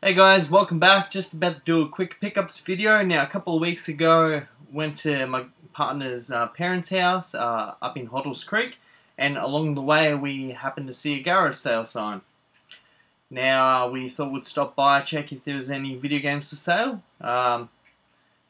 Hey guys, welcome back. Just about to do a quick pickups video. Now, a couple of weeks ago, went to my partner's uh, parents' house uh, up in Hoddles Creek, and along the way, we happened to see a garage sale sign. Now, we thought we'd stop by, check if there was any video games for sale. Um,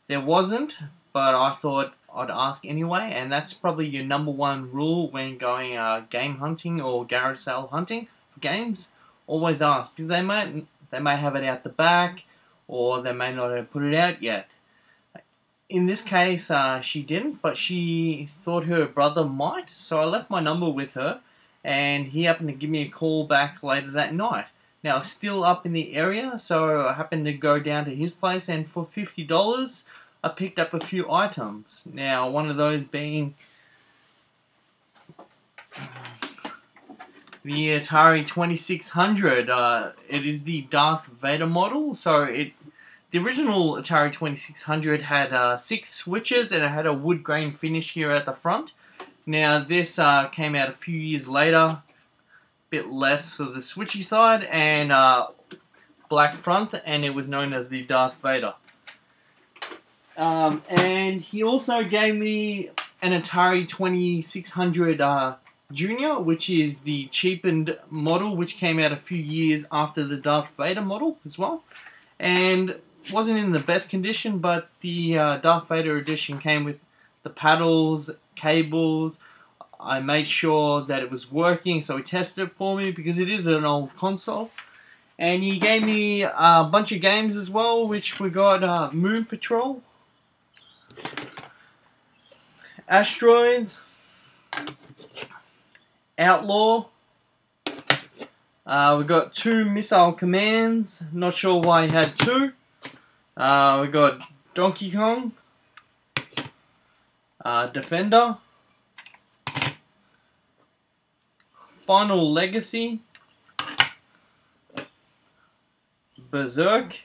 there wasn't, but I thought I'd ask anyway, and that's probably your number one rule when going uh, game hunting or garage sale hunting for games. Always ask, because they might they may have it out the back, or they may not have put it out yet. In this case, uh, she didn't, but she thought her brother might, so I left my number with her, and he happened to give me a call back later that night. Now, still up in the area, so I happened to go down to his place, and for $50, I picked up a few items. Now, one of those being the Atari 2600. Uh, it is the Darth Vader model. So it, the original Atari 2600 had uh, six switches and it had a wood grain finish here at the front. Now this uh, came out a few years later, bit less of the switchy side and uh, black front, and it was known as the Darth Vader. Um, and he also gave me an Atari 2600 uh, Junior, which is the cheapened model, which came out a few years after the Darth Vader model as well. And wasn't in the best condition, but the uh, Darth Vader edition came with the paddles, cables. I made sure that it was working, so he tested it for me because it is an old console. And he gave me a bunch of games as well, which we got uh, Moon Patrol, Asteroids, Outlaw. Uh, we got two missile commands. Not sure why he had two. Uh, we got Donkey Kong. Uh, Defender. Final Legacy. Berserk.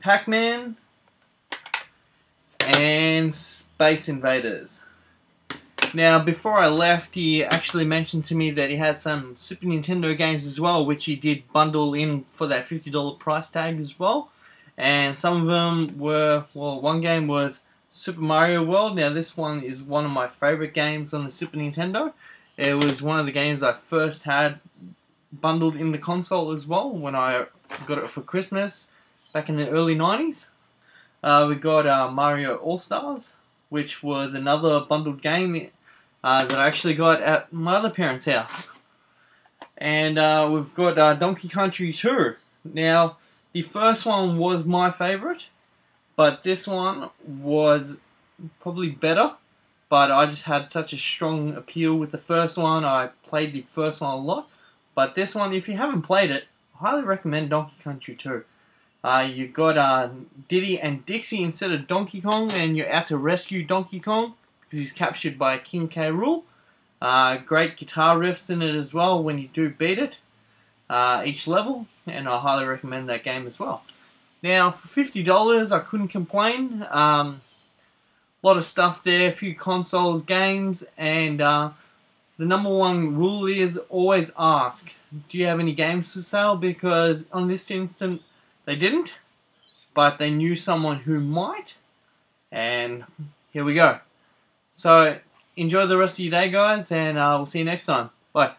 Pac-Man. And Space Invaders. Now, before I left, he actually mentioned to me that he had some Super Nintendo games as well, which he did bundle in for that $50 price tag as well. And some of them were, well, one game was Super Mario World. Now, this one is one of my favorite games on the Super Nintendo. It was one of the games I first had bundled in the console as well when I got it for Christmas back in the early 90s. Uh, we got uh, Mario All Stars, which was another bundled game uh, that I actually got at my other parents' house. And uh, we've got uh, Donkey Country 2. Now, the first one was my favorite, but this one was probably better. But I just had such a strong appeal with the first one. I played the first one a lot. But this one, if you haven't played it, I highly recommend Donkey Country 2. Uh, you got uh, Diddy and Dixie instead of Donkey Kong, and you're out to rescue Donkey Kong because he's captured by King K. Rool. Uh, great guitar riffs in it as well when you do beat it uh, each level, and I highly recommend that game as well. Now, for $50, I couldn't complain. Um, a lot of stuff there, a few consoles, games, and uh, the number one rule is always ask, do you have any games for sale? Because on this instant, they didn't, but they knew someone who might, and here we go. So enjoy the rest of your day, guys, and uh, we'll see you next time. Bye.